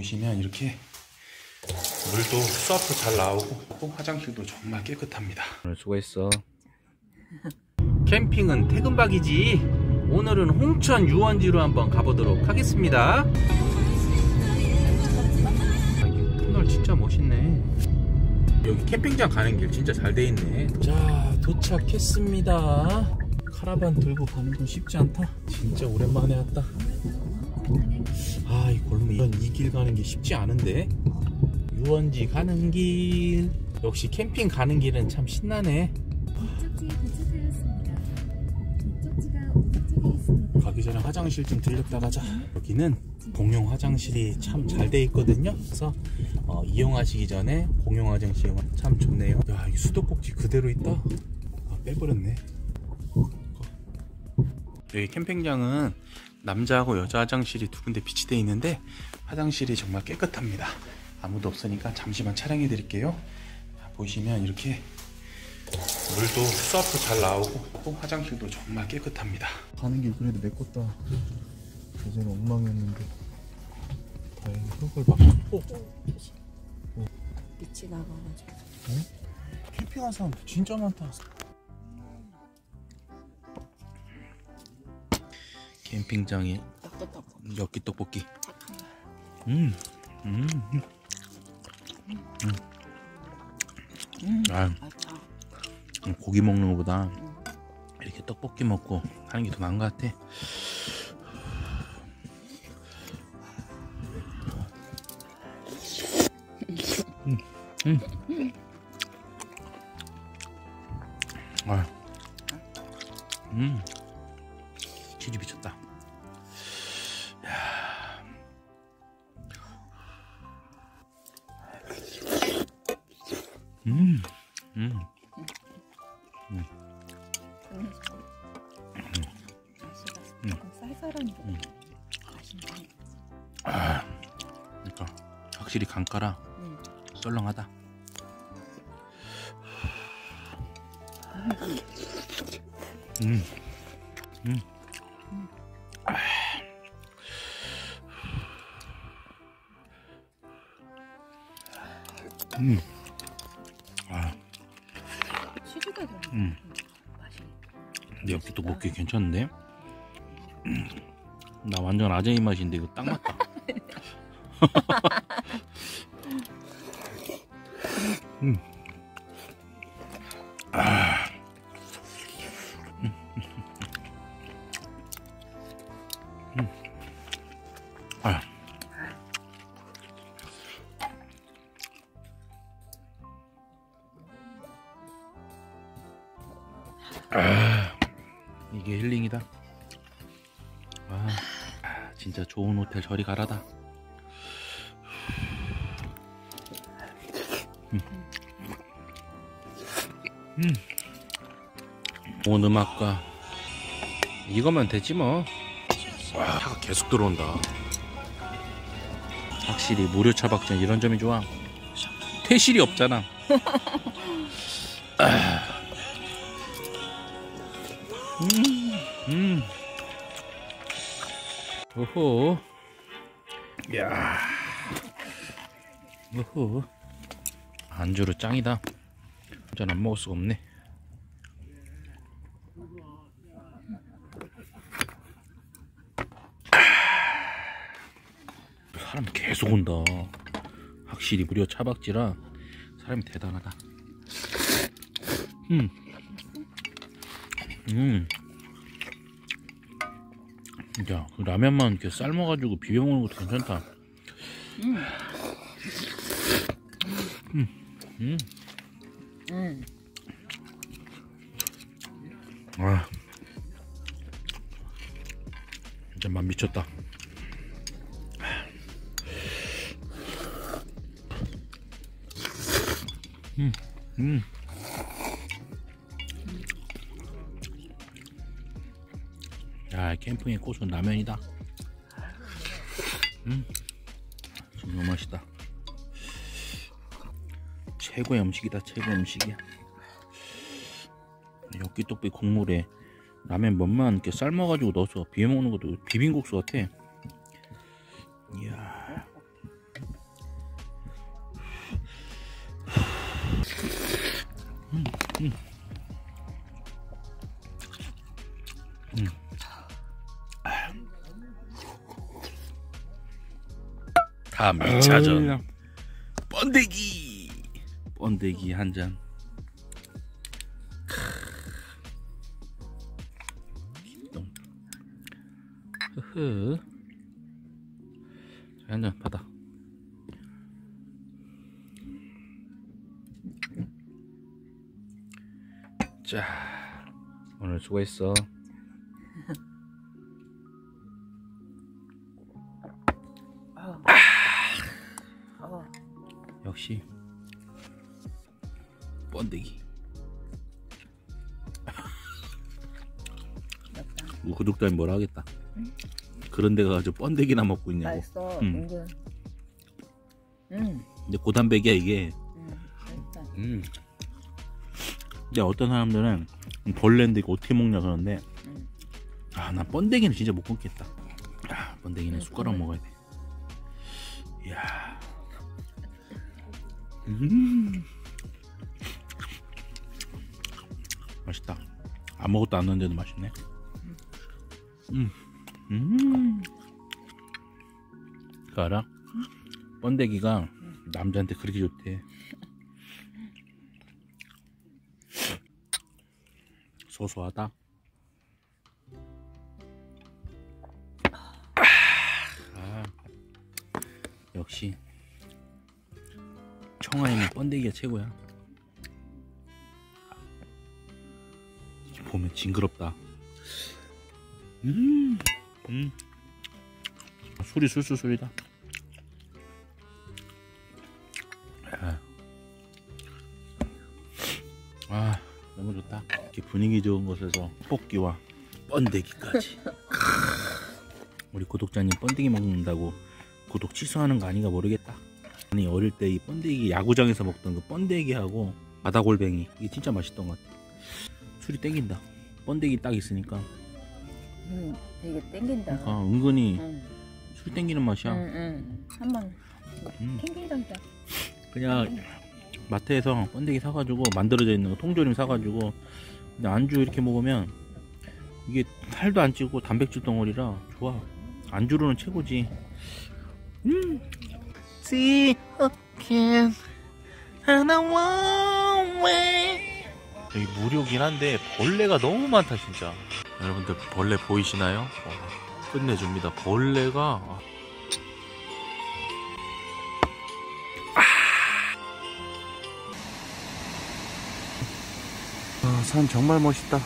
보시면 이렇게 물도 수압도 잘 나오고 화장실도 정말 깨끗합니다. 오늘 수고했어. 캠핑은 퇴근박이지. 오늘은 홍천 유원지로 한번 가보도록 하겠습니다. 아, 이 터널 진짜 멋있네. 여기 캠핑장 가는 길 진짜 잘 돼 있네. 자, 도착했습니다. 카라반 들고 가는 건 쉽지 않다. 진짜 오랜만에 왔다. 아, 이 골목 이런 이 길 가는 게 쉽지 않은데. 유원지 가는 길. 역시 캠핑 가는 길은 참 신나네. 가기 전에 화장실 좀 들렸다 가자. 여기는 공용 화장실이 참 잘 돼 있거든요. 그래서 어, 이용하시기 전에 공용 화장실은 참 좋네요. 야, 이 수도꼭지 그대로 있다. 아, 빼버렸네. 여기 캠핑장은 남자하고 여자 화장실이 두 군데 비치되어 있는데 화장실이 정말 깨끗합니다. 아무도 없으니까 잠시만 촬영해 드릴게요. 자, 보시면 이렇게 물도 수압도 잘 나오고 화장실도 정말 깨끗합니다. 가는 길 그래도 메꿨다. 예전에 엉망이었는데 다행히 흙을 막. 어, 빛이 나가가지고. 캠핑한 사람 진짜 많다. 캠핑장에. 엽기 떡볶이. 음, 음, 음. 음. 아. 고기 먹는 것보다 이렇게 떡볶이 먹고 하는 게 더 나은 것 같아. 음, 음. 아, 음, 음, 음. 맛이가 조금 쌀쌀한 게 맛있네. 아, 그러니까 확실히 강가라 응. 썰렁하다. 음, 음, 음, 아, 음. 맛이. 근데 먹기 괜찮은데? 음, 나 완전 아재이 맛인데 이거 딱 맞다. 음. 아. 이게 힐링이다. 아, 아, 진짜 좋은 호텔 저리 가라다. 음. 음. 좋은 음악과 이거면 되지 뭐. 와, 차가 계속 들어온다. 확실히 무료 차박전 이런 점이 좋아. 퇴실이 없잖아. 음. 오호. 야. 오호. 안주로 짱이다. 전 안 먹을 수가 없네. 사람 계속 온다. 확실히 무료 차박지라 사람이 대단하다. 음. 음. 야, 그 라면만 이렇게 삶아가지고 비벼 먹는 것도 괜찮다. 음. 음. 응. 아. 진짜 맛 미쳤다. 음, 음. 야 캠핑의 고수는 라면이다. 음 너무 맛있다. 최고의 음식이다 최고의 음식이야. 엽기떡볶이 국물에 라면 면만 이렇게 삶아가지고 넣어서 비벼먹는 것도 비빔국수 같아. 이야. 음, 음. 다음 2차전 번데기. 번데기 한잔. 흐흐. 자, 한잔 받아. 자 오늘 수고했어 어. 역시 번데기. 우리 구독자님 뭐라 하겠다 그런 데가 가지고 번데기나 먹고 있냐고 맛있어. 음. 은근. 음. 근데 고단백이야 이게 음. 음. 근데 어떤 사람들은 벌레인데 이거 어떻게 먹냐 그러는데 음. 아나 번데기는 진짜 못 먹겠다 아 번데기는 음, 숟가락. 먹어야 돼 이야 음 맛있다 아무것도 안 넣는데도 맛있네 음. 음. 그거 알아? 번데기가 남자한테 그렇게 좋대 소소하다 청아이는 번데기가 최고야. 보면 징그럽다. 음, 음. 술이 술술 술이다. 아. 아 너무 좋다. 이렇게 분위기 좋은 곳에서 뽑기와 번데기까지. 우리 구독자님 번데기 먹는다고 구독 취소하는 거 아닌가 모르겠다 아니 어릴 때 이 번데기 야구장에서 먹던 그 번데기하고 바다골뱅이 이게 진짜 맛있던 것 같아 술이 땡긴다 번데기 딱 있으니까 음. 되게 땡긴다. 아, 은근히 응. 술이 땡기는 맛이야 응, 응. 한번 음. 캥기당이다. 그냥 마트에서 번데기 사가지고 만들어져 있는 거 통조림 사가지고 근데 안주 이렇게 먹으면 이게 살도 안 찌고 단백질 덩어리라 좋아 안주로는 최고지 음 See again and I won't wait 여기 무료긴 한데 벌레가 너무 많다 진짜. 여러분들 벌레 보이시나요? 와, 끝내줍니다. 벌레가. 아, 산 정말 멋있다